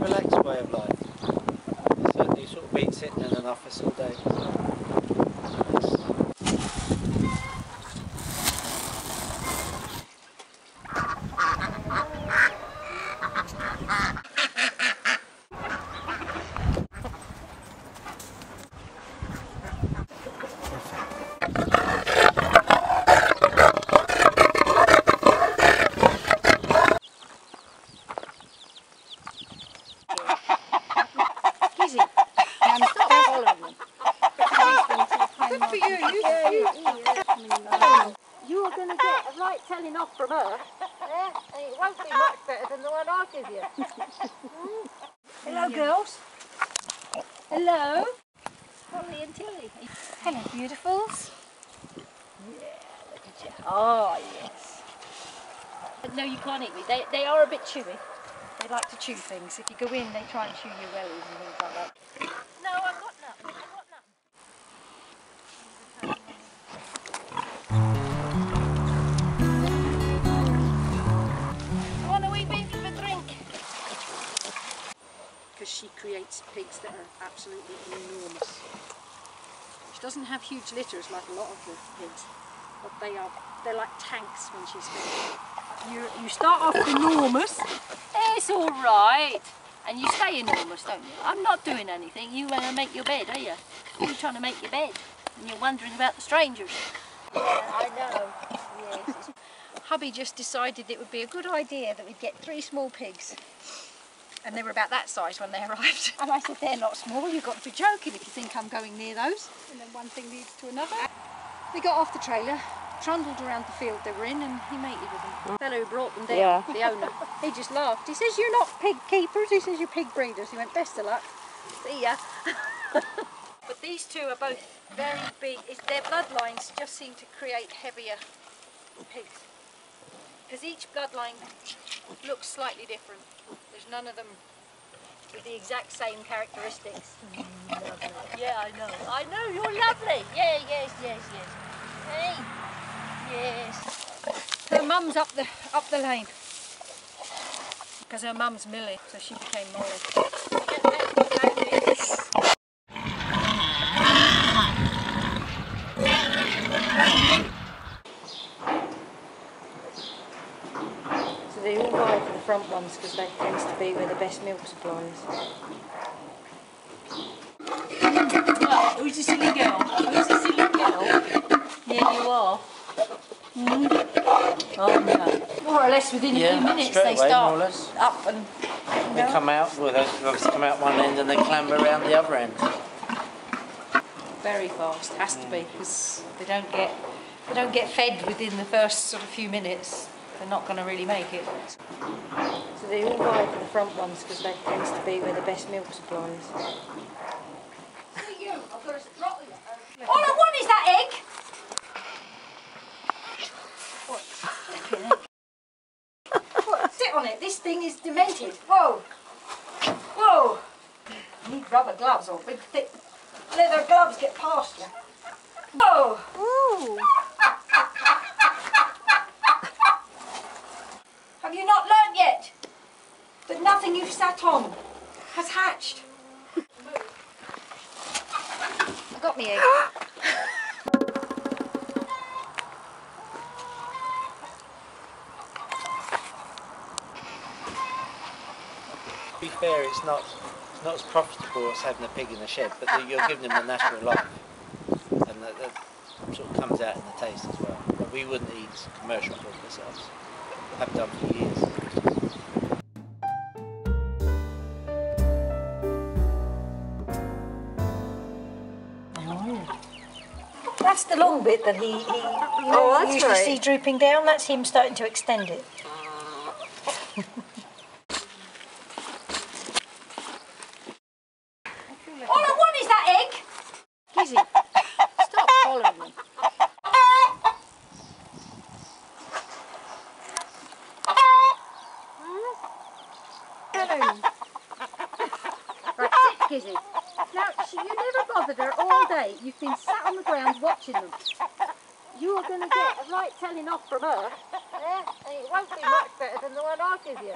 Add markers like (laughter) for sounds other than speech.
relaxed way of life. It certainly sort of beats sitting in an office all day. You are going to get a right telling off from her. Yeah, and it won't be much better than the one I give you. (laughs) Hello, girls. Hello. Holly and Tilly. Hello, beautifuls. Yeah, look at you. Oh, yes. No, you can't eat me. They, they are a bit chewy. They like to chew things. If you go in, they try and chew your wellies and things like that. Pigs that are absolutely enormous. She doesn't have huge litters like a lot of the pigs, but they are they're like tanks when she's finished. You you start off enormous. It's all right. And you stay enormous, don't you? I'm not doing anything. You want to make your bed, are you? You're trying to make your bed. And you're wondering about the strangers. I know. Yes. (laughs) Hubby just decided it would be a good idea that we'd get three small pigs. And they were about that size when they (laughs) arrived. And I said, they're not small, you've got to be joking if you think I'm going near those. And then one thing leads to another. We got off the trailer, trundled around the field they were in, and he mated with them. The fellow who brought them down, Yeah. the owner, he just laughed. He says, you're not pig keepers, he says, you're pig breeders. He went, best of luck. See ya. (laughs) but these two are both very big. It's, their bloodlines just seem to create heavier pigs. Because each bloodline looks slightly different. There's none of them with the exact same characteristics. Yeah, I know. I know, you're lovely. Yeah, yes, yes, yes. Hey. Yes. Her mum's up the up the lane. Because her mum's Millie, so she became Molly. So they all buy for the front ones because that tends to be where the best milk supply is. Well, Who's the silly girl? Who's the silly girl? Yeah, you are. Mm. Oh no. More or less within a few minutes they away, start more or less. up and They come out, well, they obviously come out one end and they clamber around the other end. very fast. Has to be because they don't get they don't get fed within the first sort of few minutes. They're not going to really make it. So they all buy for the front ones because that tends to be where the best milk supply is. All I want is that egg. What? Sit on it. This thing is demented. Whoa. Whoa. You need rubber gloves or big thick leather gloves get past you. Whoa. Ooh. Have you not learnt yet that nothing you've sat on has hatched? I got me egg. To be fair, it's not it's not as profitable as having a pig in the shed, but you're giving them a natural life, and that, that sort of comes out in the taste as well. But we wouldn't eat commercial pork ourselves. Have done for years. That's the long bit that he, he Oh, that's usually right. see drooping down. That's him starting to extend it. All I want is that egg. Kizzy, stop following me. Right, sit, Kizzy. Now, she, you bothered all day. You've been sat on the ground watching them. You are going to get a right telling off from her. Yeah, and it won't be much better than the one I give you.